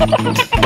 Ha ha ha!